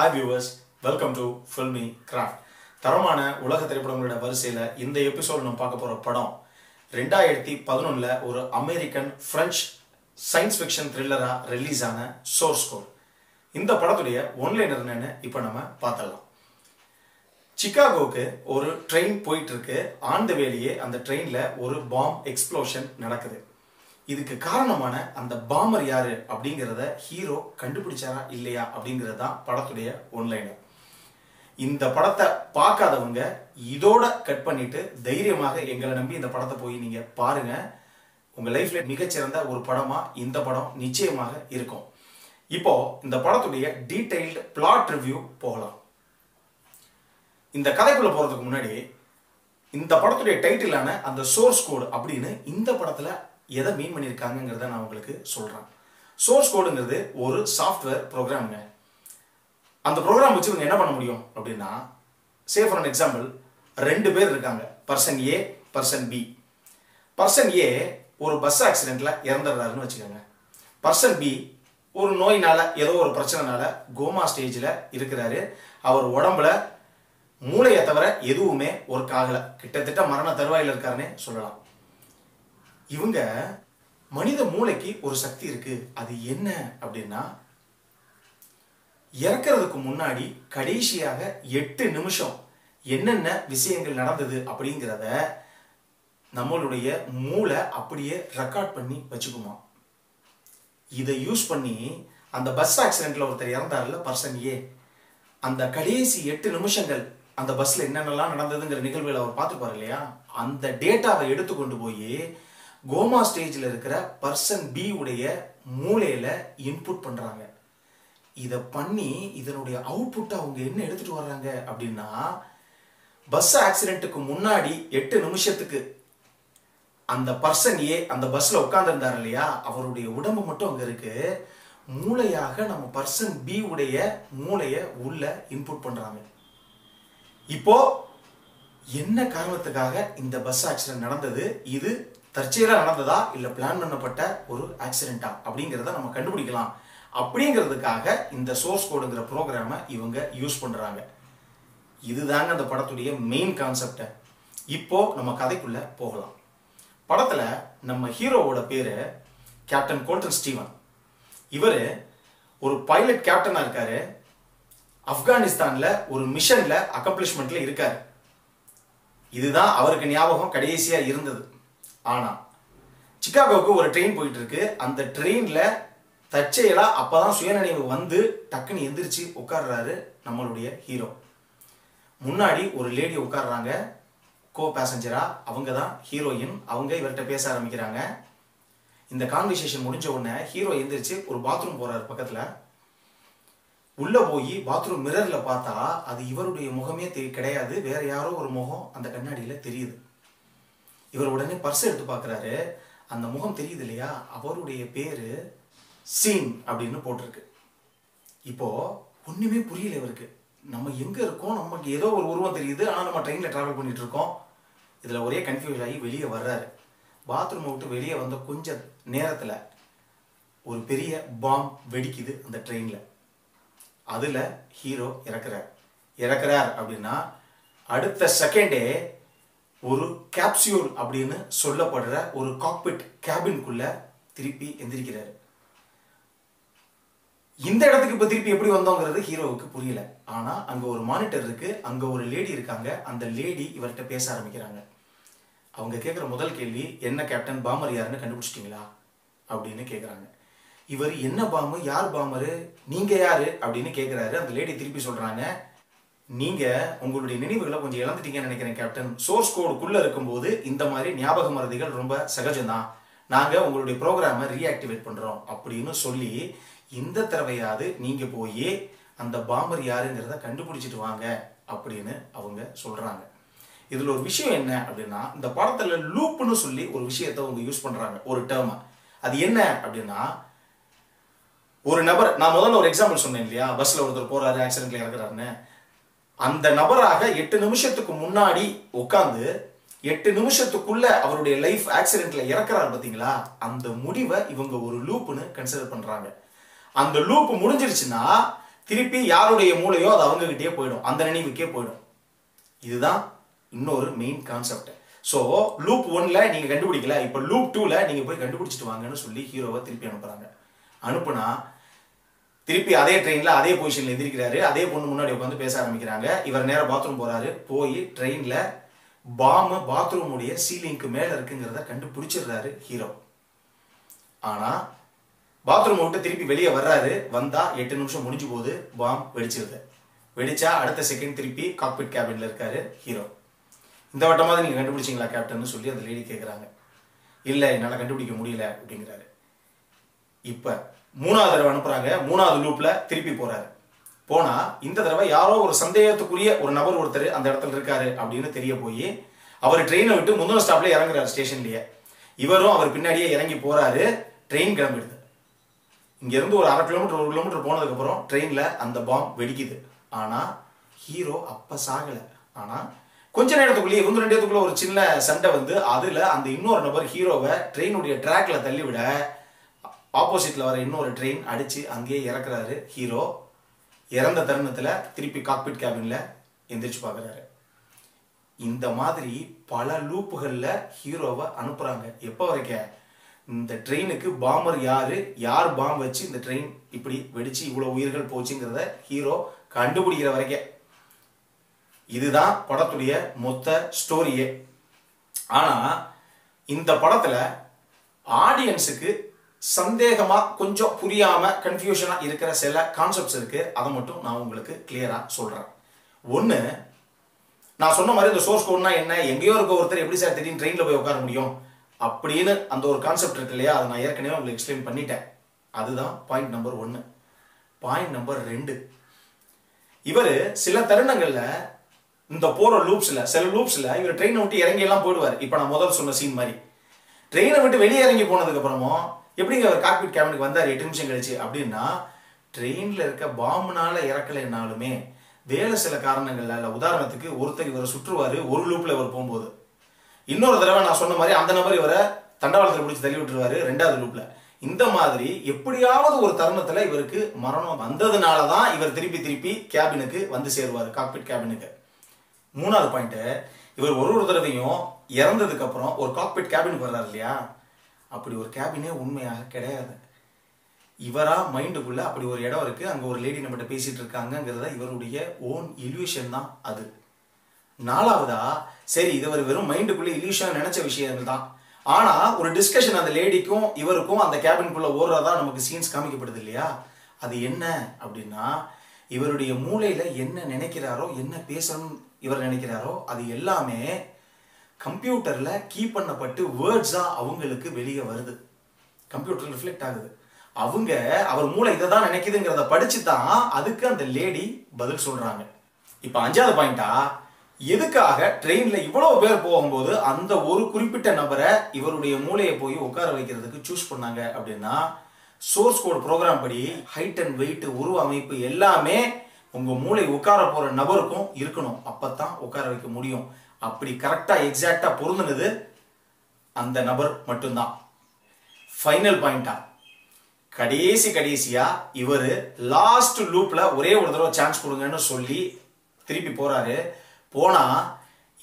Hi viewers welcome to Filmy Craft தரமான உலக திரைப்படங்களோட வரிசையில் இந்த எபிசோட் நம்ம பார்க்க போகிற படம் ரெண்டாயிரத்தி பதினொன்றில் ஒரு அமெரிக்கன் ஃப்ரெஞ்ச் சயின்ஸ் ஃபிக்ஷன் த்ரில்லராக ரிலீஸ் ஆன சோர்ஸ் கோர் இந்த படத்துடைய ஒன்லைனர் என்னன்னு இப்போ நம்ம பார்த்தலாம் சிக்காகோவுக்கு ஒரு ட்ரெயின் போயிட்டு இருக்கு. ஆன் வேலையே அந்த ட்ரெயினில் ஒரு பாம் எக்ஸ்ப்ளோஷன் நடக்குது. இதுக்கு காரணமான அந்த பாமர் யாரு அப்படிங்கிறத ஹீரோ கண்டுபிடிச்சாரா இல்லையா அப்படிங்கிறது தான் படத்துடைய ஒன்லைனர். இந்த படத்தை பார்க்காதவங்க இதோட கட் பண்ணிட்டு தைரியமாக எங்களை நம்பி இந்த படத்தை போய் நீங்க பாருங்க. உங்க லைஃப்ல மிகச்சிறந்த ஒரு படமா இந்த படம் நிச்சயமாக இருக்கும். இப்போ இந்த படத்துடைய டீடைல்டு பிளாட் ரிவ்யூ போகலாம். இந்த கதைக்குள்ள போறதுக்கு முன்னாடி இந்த படத்துடைய டைட்டிலான அந்த சோர்ஸ் கோடு அப்படின்னு இந்த படத்துல எதை மீன் பண்ணியிருக்காங்கிறத நான் உங்களுக்கு சொல்கிறேன் சோர்ஸ் கோடுங்கிறது ஒரு சாஃப்ட்வேர் ப்ரோக்ராம்ங்க அந்த ப்ரோக்ராம் வச்சு இவங்க என்ன பண்ண முடியும் அப்படின்னா சே ஃபார் அன் எக்ஸாம்பிள் ரெண்டு பேர் இருக்காங்க. Person A person B person A ஒரு பஸ் ஆக்சிடெண்ட்டில் இறந்துடுறாருன்னு வச்சுக்கோங்க. பர்சன் பி ஒரு நோயினால் ஏதோ ஒரு பிரச்சனைனால கோமா ஸ்டேஜில் இருக்கிறாரு. அவர் உடம்புல மூளையை தவிர எதுவுமே ஒர்க் ஆகல. கிட்டத்தட்ட மரண தருவாயில் இருக்காருன்னே சொல்லலாம். இவங்க மனித மூளைக்கு ஒரு சக்தி இருக்கு. அது என்ன அப்படின்னா இறக்கிறதுக்கு முன்னாடி கடைசியாக எட்டு நிமிஷம் என்னென்ன விஷயங்கள் நடந்தது அப்படிங்கிறத நம்மளுடைய மூளை அப்படியே ரெக்கார்ட் பண்ணி வச்சுக்குமா. இதை யூஸ் பண்ணி அந்த பஸ் ஆக்சிடென்ட்ல ஒருத்தர் இறந்தார்ல பர்சன் ஏ அந்த கடைசி எட்டு நிமிஷங்கள் அந்த பஸ்ல என்னென்னலாம் நடந்ததுங்கிற நிகழ்வுகளை அவர் பார்த்துப்பாரு இல்லையா? அந்த டேட்டாவை எடுத்து கொண்டு போய் கோமா ஸ்டேஜில் இருக்கிற பர்சன் பி உடைய மூளையில் இன்புட் பண்ணுறாங்க இதை பண்ணி இதனுடைய அவுட்புட்டை அவங்க என்ன எடுத்துகிட்டு வர்றாங்க அப்படின்னா பஸ் ஆக்சிடென்ட்டுக்கு முன்னாடி எட்டு நிமிஷத்துக்கு அந்த பர்சன் ஏ அந்த பஸ்ஸில் உட்காந்துருந்தார் இல்லையா? அவருடைய உடம்பு மட்டும் அங்கே இருக்குது மூளையாக நம்ம பர்சன் பி உடைய மூளையை உள்ள இன்புட் பண்ணுறாங்க இப்போ என்ன காரணத்துக்காக இந்த பஸ் ஆக்சிடென்ட் நடந்தது? இது தற்செயலாக நடந்ததா இல்லை பிளான் பண்ணப்பட்ட ஒரு ஆக்சிடென்டா அப்படிங்கிறத நம்ம கண்டுபிடிக்கலாம். அப்படிங்கிறதுக்காக இந்த சோர்ஸ் கோடுங்கிற ப்ரோக்ராமை இவங்க யூஸ் பண்ணுறாங்க இதுதாங்க அந்த படத்துடைய மெயின் கான்செப்டை இப்போ நம்ம கதைக்குள்ளே போகலாம். படத்தில் நம்ம ஹீரோவோட பேர் கேப்டன் கோல்டன் ஸ்டீவன் இவர் ஒரு பைலட் கேப்டனாக இருக்காரு. ஆப்கானிஸ்தானில் ஒரு மிஷனில் அக்கம்ப்ளிஷ்மெண்ட்டில் இருக்கார். இதுதான் அவருக்கு ஞாபகம் கடைசியாக இருந்தது. ஆனா சிக்காகோவுக்கு ஒரு ட்ரெயின் போயிட்டு இருக்கு அந்த ட்ரெயின்ல தற்செயலா அப்பதான் சுயநினைவு வந்து டக்குன்னு எந்திரிச்சு உட்கார்றாரு நம்மளுடைய ஹீரோ முன்னாடி ஒரு லேடி உட்கார்றாங்க. கோ பேசஞ்சரா அவங்க தான் ஹீரோயின் அவங்க இவர்கிட்ட பேச ஆரம்பிக்கிறாங்க. இந்த கான்வர்சேஷன் முடிஞ்ச உடனே ஹீரோ எந்திரிச்சு ஒரு பாத்ரூம் போறாரு பக்கத்துல. உள்ள போய் பாத்ரூம் மிரர்ல பார்த்தா அது இவருடைய முகமே தெரிய கிடையாது. வேற யாரோ ஒரு முகம் அந்த கண்ணாடியில தெரியுது. இவர் உடனே பர்ஸ் எடுத்து பார்க்குறாரு. அந்த முகம் தெரியுது இல்லையா அவருடைய பேரு சீன் அப்படின்னு போட்டிருக்கு. இப்போ ஒண்ணுமே புரியல இவருக்கு. நம்ம எங்க இருக்கோம்? நமக்கு ஏதோ ஒரு உருவம் தெரியுது. ஆனால் நம்ம ட்ரெயின்ல டிராவல் பண்ணிட்டு இருக்கோம். இதுல ஒரே கன்ஃபியூஸ் ஆகி வெளியே வர்றாரு. பாத்ரூம் விட்டு வெளியே வந்த கொஞ்ச நேரத்துல ஒரு பெரிய பாம் வெடிக்குது அந்த ட்ரெயின்ல அதுல ஹீரோ இறக்குறார். இறக்குறார் அப்படின்னா அடுத்த செகண்டே ஒரு கேப்சியூல் அப்படின்னு சொல்லப்படுற ஒரு காக்பிட் கேபின்குள்ள திருப்பி எந்திரிக்கிறாரு. இந்த இடத்துக்கு இப்போ திருப்பி எப்படி வந்தோங்கிறது ஹீரோவுக்கு புரியல. ஆனா அங்க ஒரு மானிட்டர் இருக்கு. அங்க ஒரு லேடி இருக்காங்க. அந்த லேடி இவர்கிட்ட பேச ஆரம்பிக்கிறாங்க. அவங்க கேட்குற முதல் கேள்வி என்ன கேப்டன் பாமர் யாருன்னு கண்டுபிடிச்சிட்டீங்களா? அப்படின்னு கேட்குறாங்க இவர் என்ன பாம்பு யார் பாமரு நீங்க யாரு? அப்படின்னு கேட்குறாரு அந்த லேடி திருப்பி சொல்றாங்க நீங்க உங்களுடைய நினைவுகளை கொஞ்சம் இழந்துட்டீங்கன்னு நினைக்கிறேன் கேப்டன் சோர்ஸ் கோடுக்குள்ள இருக்கும்போது இந்த மாதிரி ஞாபக மறதிகள் ரொம்ப சகஜம்தான். நாங்க உங்களுடைய ப்ரோக்ராமை ரீஆக்டிவேட் பண்றோம் அப்படின்னு சொல்லி இந்த தடவையாவது நீங்க போய் அந்த பாம்பர் யாருங்கிறத கண்டுபிடிச்சிட்டு வாங்க அப்படின்னு அவங்க சொல்றாங்க. இதுல ஒரு விஷயம் என்ன அப்படின்னா இந்த படத்துல லூப்னு சொல்லி ஒரு விஷயத்தை அவங்க யூஸ் பண்றாங்க ஒரு டேர்மை அது என்ன அப்படின்னா ஒரு நபர் நான் முதல்ல ஒரு எக்ஸாம்பிள் சொன்னேன் இல்லையா? பஸ்ல ஒருத்தர் போறாரு ஆக்சிடென்ட்ல இறக்குறாருன்னு. அந்த நபராக எட்டு நிமிஷத்துக்கு முன்னாடி உட்காந்து எட்டு நிமிஷத்துக்குள்ள அவருடைய லைஃப் ஆக்சிடென்ட்ல இறக்குறாரு பார்த்தீங்களா அந்த முடிவை இவங்க ஒரு லூப்னு கன்சிடர் பண்றாங்க. அந்த லூப் முடிஞ்சிருச்சுன்னா திருப்பி யாருடைய மூளையோ அது அவங்ககிட்டயே போயிடும். அந்த நினைவுக்கே போயிடும். இதுதான் இன்னொரு மெயின் கான்செப்ட் ஸோ லூப் ஒன்ல நீங்க கண்டுபிடிக்கல. இப்போ லூப் டூல நீங்க போய் கண்டுபிடிச்சிட்டு வாங்கன்னு சொல்லி ஹீரோவை திருப்பி அனுப்புறாங்க. அனுப்புனா திருப்பி அதே ட்ரெயினில் அதே பொசிஷனில் எதிர்க்கிறாரு அதே பொண்ணு முன்னாடி உட்காந்து பேச ஆரம்பிக்கிறாங்க. இவர் நேராக பாத்ரூம் போகிறாரு போய் ட்ரெயினில் பாம்பு பாத்ரூமுடைய சீலிங்க்கு மேலே இருக்குங்கிறத கண்டுபிடிச்சிடுறாரு ஹீரோ ஆனால் பாத்ரூம் விட்டு திருப்பி வெளியே வர்றாரு. வந்தால் எட்டு நிமிஷம் முடிஞ்சு போகுது. பாம் வெடிச்சிருது. வெடிச்சா அடுத்த செகண்ட் திருப்பி காக்பிட் கேபினில் இருக்காரு ஹீரோ இந்த வட்டமாவது நீங்கள் கண்டுபிடிச்சீங்களா கேப்டன் சொல்லி அந்த லேடி கேட்குறாங்க இல்லை என்னால் கண்டுபிடிக்க முடியல அப்படிங்கிறாரு. இப்போ மூணாவது தடவை அனுப்புறாங்க. மூணாவது லூப்ல திருப்பி போறாரு. போனா இந்த தடவை யாரோ ஒரு சந்தேகத்துக்குரிய ஒரு நபர் ஒருத்தர் அந்த இடத்துல இருக்காரு அப்படின்னு தெரிய போய் அவர் ட்ரெயினை விட்டு முந்தின ஸ்டாப்ல இறங்குறாரு ஸ்டேஷன்லயே இவரும் அவர் பின்னாடியே இறங்கி போறாரு. ட்ரெயின் கிளம்பிடுது. இங்கேருந்து ஒரு அரை கிலோமீட்டர் ஒரு கிலோமீட்டர் போனதுக்கு அப்புறம் ட்ரெயின்ல அந்த பாம்பு வெடிக்குது. ஆனா ஹீரோ அப்ப சாகல. ஆனா கொஞ்ச நேரத்துக்குள்ளேயே இவங்க ரெண்டு ஒரு சின்ன சண்டை வந்து அதுல அந்த இன்னொரு நபர் ஹீரோவை ட்ரெயினுடைய ட்ராக்ல தள்ளிவிட ஆப்போசிட்டில் வர இன்னொரு ட்ரெயின் அடிச்சு அங்கேயே இறக்குறாரு ஹீரோ இறந்த தருணத்தில் திருப்பி காக்பிட் கேபினில் எந்திரிச்சு பார்க்குறாரு இந்த மாதிரி பல லூப்புகளில் ஹீரோவை அனுப்புகிறாங்க எப்போ வரைக்கும்? இந்த ட்ரெயினுக்கு பாம்பர் யார்? யார் பாம் வச்சு இந்த ட்ரெயின் இப்படி வெடித்து இவ்வளோ உயிர்கள் போச்சுங்கிறத ஹீரோ கண்டுபிடிக்கிற வரைக்கும். இதுதான் படத்துடைய மொத்த ஸ்டோரியே ஆனால் இந்த படத்தில் ஆடியன்ஸுக்கு சந்தேகமாக கொஞ்சம் புரியாமல் கன்ஃபியூஷனாக இருக்கிற சில கான்செப்ட்ஸ் இருக்குது அதை மட்டும் நான் உங்களுக்கு கிளியராக சொல்கிறேன் ஒன்று நான் சொன்ன மாதிரி இந்த சோர்ஸ் கோட்னா என்ன? எங்கேயோ இருக்க ஒருத்தர் எப்படி சார் திடீர்னு ட்ரெயினில் போய் உட்கார முடியும்? அப்படின்னு அந்த ஒரு கான்செப்ட் இருக்கு இல்லையா? அதை நான் ஏற்கனவே உங்களுக்கு எக்ஸ்பிளைன் பண்ணிட்டேன். அதுதான் பாயிண்ட் நம்பர் ஒன்று பாயிண்ட் நம்பர் ரெண்டு. இவர் சில தருணங்களில் இந்த போகிற லூப்ஸில் சில லூப்ஸில் இவர் ட்ரெயினை விட்டு இறங்கி எல்லாம் போயிடுவார். இப்போ நான் முதல் சொன்ன சீன் மாதிரி. ட்ரெயினை விட்டு வெளியே இறங்கி போனதுக்கப்புறமும் எப்படிங்க அவர் காக்பிட் கேபினுக்கு வந்தார்? எட்டு நிமிஷம் கழிச்சு. அப்படின்னா ட்ரெயினில் இருக்க பாம்புனால இறக்கலைனாலுமே வேலை சில காரணங்கள்ல உதாரணத்துக்கு ஒருத்தர் இவரை சுற்றுவார் ஒரு லூப்பில் இவர் போகும்போது. இன்னொரு தடவை நான் சொன்ன மாதிரி அந்த நபர் இவரை தண்டவாளத்தில் பிடிச்சி தள்ளி விட்டுருவாரு ரெண்டாவது லூப்பில் இந்த மாதிரி எப்படியாவது ஒரு தருணத்தில் இவருக்கு மரணம் வந்ததுனால தான் இவர் திருப்பி திருப்பி கேபினுக்கு வந்து சேருவார் காக்பிட் கேபினுக்கு மூணாவது பாயிண்ட்டு இவர் ஒரு ஒரு தடவையும் இறந்ததுக்கப்புறம் ஒரு காக்பிட் கேபினுக்கு வர்றாரு இல்லையா? அப்படி ஒரு கேபினே உண்மையாக கிடையாது. இவராக மைண்டுக்குள்ளே அப்படி ஒரு இடம் இருக்குது அங்கே ஒரு லேடி நம்மகிட்ட பேசிகிட்டு இருக்காங்கங்கிறத இவருடைய ஓன் இல்யூஷன் தான் அது. நாலாவதா சரி இது ஒரு வெறும் மைண்டுக்குள்ளே இல்யூஷன் நினச்ச விஷயங்கள் தான். ஆனால் ஒரு டிஸ்கஷன் அந்த லேடிக்கும் இவருக்கும் அந்த கேபின்குள்ளே ஓடுறதா நமக்கு சீன்ஸ் காமிக்கப்படுது இல்லையா? அது என்ன அப்படின்னா இவருடைய மூளையில் என்ன நினைக்கிறாரோ என்ன பேசணும் இவர் நினைக்கிறாரோ அது எல்லாமே கம்ப்யூட்டரில் கீ பண்ணப்பட்டு வேர்ட்ஸாக அவங்களுக்கு வெளியே வருது. கம்ப்யூட்டர் ரிஃப்ளெக்ட் ஆகுது. அவங்க அவர் மூளை இதை தான் நினைக்குதுங்கிறத படிச்சு தான் அதுக்கு அந்த லேடி பதில் சொல்கிறாங்க இப்போ அஞ்சாவது பாயிண்டா எதுக்காக ட்ரெயினில் இவ்வளோ பேர் போகும்போது அந்த ஒரு குறிப்பிட்ட நபரை இவருடைய மூளையை போய் உட்கார வைக்கிறதுக்கு சூஸ் பண்ணாங்க அப்படின்னா சோர்ஸ் கோட் ப்ரோக்ராம் படி ஹைட் அண்ட் வெயிட் உருவ அமைப்பு எல்லாமே உங்கள் மூளை உட்கார போகிற நபருக்கும் இருக்கணும். அப்போ தான் உட்கார வைக்க முடியும். அப்படி கரெக்டாக எக்ஸாக்டாக பொருந்துனது அந்த நபர் மட்டும்தான். ஃபைனல் பாயிண்டா கடைசி கடைசியா இவர் லாஸ்ட் லூப்ல ஒரே ஒரு தடவை சான்ஸ் கொடுங்கன்னு சொல்லி திருப்பி போறாரு. போனா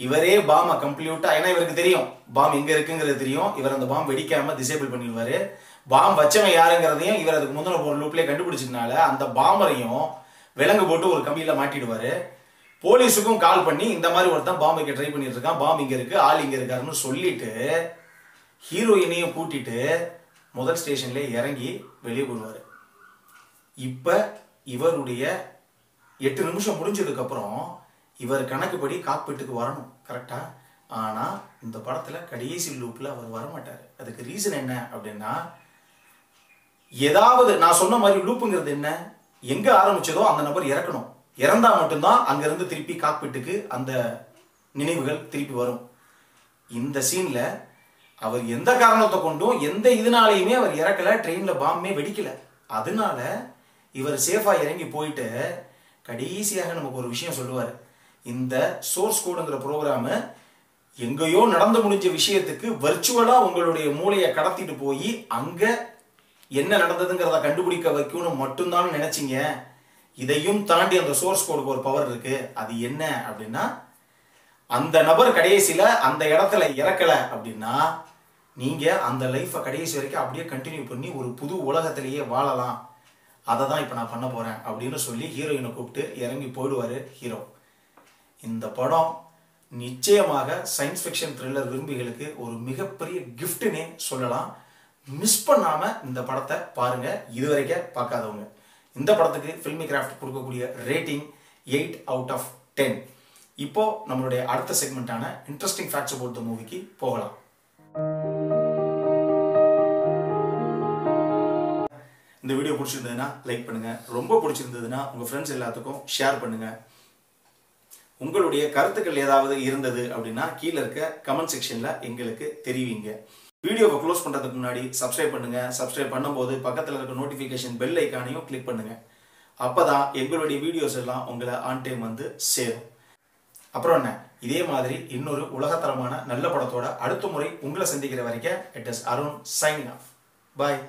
இவரே பாமை கம்ப்ளீட்டா ஏன்னா இவருக்கு தெரியும். பாம் எங்க இருக்குங்கிறது தெரியும். இவர் அந்த பாம் வெடிக்காம டிசேபிள் பண்ணிடுவாரு. பாம் வச்சவன் யாருங்கிறதையும் இவர் அதுக்கு முந்தின போற லூப்லேயே கண்டுபிடிச்சதுனால அந்த பாம்பரையும் விலங்கு போட்டு ஒரு கம்பியில மாட்டிடுவாரு. போலீஸுக்கும் கால் பண்ணி இந்த மாதிரி ஒருத்தன் பாம்பு ட்ரை பண்ணிட்டு இருக்கான் பாம்பு இங்க இருக்கு ஆள் இங்க இருக்காருன்னு சொல்லிட்டு ஹீரோயினையும் கூட்டிட்டு முதல் ஸ்டேஷன்ல இறங்கி வெளியே போடுவாரு இப்ப இவருடைய எட்டு நிமிஷம் முடிஞ்சதுக்கு அப்புறம் இவர் கணக்குப்படி காக்பீட்டுக்கு வரணும் கரெக்டா ஆனா இந்த படத்துல கடைசி லூப்ல அவர் வரமாட்டார். அதுக்கு ரீசன் என்ன அப்படின்னா ஏதாவது நான் சொன்ன மாதிரி லூப்புங்கிறது என்ன? எங்க ஆரம்பிச்சதோ அந்த நபர் இறக்கணும். இறந்தா மட்டும்தான் அங்கேருந்து திருப்பி காக்பிட்டுக்கு அந்த நினைவுகள் திருப்பி வரும். இந்த சீனில் அவர் எந்த காரணத்தை கொண்டும் எந்த இதனாலையுமே அவர் இறக்கலை ட்ரெயினில் பாம்பே வெடிக்கலை. அதனால இவர் சேஃபாக இறங்கி போயிட்டு கடைசியாக நமக்கு ஒரு விஷயம் சொல்லுவார். இந்த சோர்ஸ் கோடுங்கிற ப்ரோக்ராமு எங்கேயோ நடந்து முடிஞ்ச விஷயத்துக்கு வர்ச்சுவலாக உங்களுடைய மூளையை கடத்திட்டு போய் அங்கே என்ன நடந்ததுங்கிறத கண்டுபிடிக்க வைக்கணும்னு மட்டும்தான் நினச்சிங்க. இதையும் தாண்டி அந்த சோர்ஸ் கோடுக்கு ஒரு பவர் இருக்கு. அது என்ன அப்படின்னா அந்த நபர் கடைசியில அந்த இடத்துல இறக்கல அப்படின்னா நீங்க அந்த லைஃப்பை கடைசி வரைக்கும் அப்படியே கண்டினியூ பண்ணி ஒரு புது உலகத்திலேயே வாழலாம். அதை தான் இப்போ நான் பண்ண போறேன் அப்படின்னு சொல்லி ஹீரோயினை கூப்பிட்டு இறங்கி போயிடுவாரு ஹீரோ இந்த படம் நிச்சயமாக சயின்ஸ் ஃபிக்ஷன் த்ரில்லர் விரும்பிகளுக்கு ஒரு மிகப்பெரிய கிஃப்ட்னே சொல்லலாம். மிஸ் பண்ணாம இந்த படத்தை பாருங்க. இதுவரைக்கும் பார்க்காதவங்க. இந்த படத்துக்கு ஃபில்மி கிராஃப்ட் கொடுக்கக்கூடிய rating eight out of ten இப்போ நம்மளுடைய அடுத்த செக்மெண்ட்டான இன்ட்ரெஸ்டிங் ஃபேக்ட்ஸ் அபவுட் த மூவிக்கு போகலாம். இந்த வீடியோ பிடிச்சிருந்ததுன்னா லைக் பண்ணுங்க. ரொம்ப பிடிச்சிருந்ததுன்னா உங்க ஃப்ரெண்ட்ஸ் எல்லாத்துக்கும் ஷேர் பண்ணுங்க. உங்களுடைய கருத்துக்கள் ஏதாவது இருந்தது அப்படின்னா கீழே இருக்க கமெண்ட் செக்ஷன்ல எங்களுக்கு தெரிவிங்க. வீடியோவை க்ளோஸ் பண்ணுறதுக்கு முன்னாடி சப்ஸ்கிரைப் பண்ணுங்கள் சப்ஸ்கிரைப் பண்ணும்போது பக்கத்தில் இருக்க நோட்டிஃபிகேஷன் பெல் ஐக்கானையும் கிளிக் அப்போ தான் எங்களுடைய வீடியோஸ் எல்லாம் உங்களை ஆன் டைம் வந்து சேரும். அப்புறம் என்ன? இதே மாதிரி இன்னொரு உலகத்தரமான நல்ல படத்தோட அடுத்த முறை உங்களை சந்திக்கிற வரைக்கும் it is Arun sign off bye